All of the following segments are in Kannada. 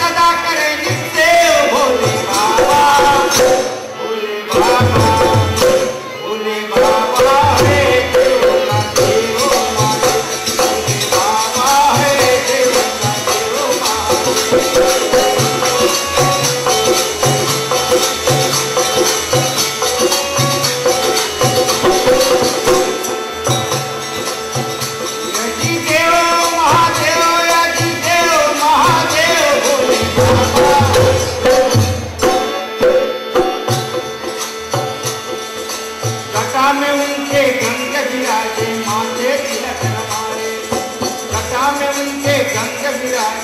सदा करेंगे देव भोले बाबा भोले बाबा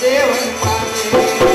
Deus em Guamê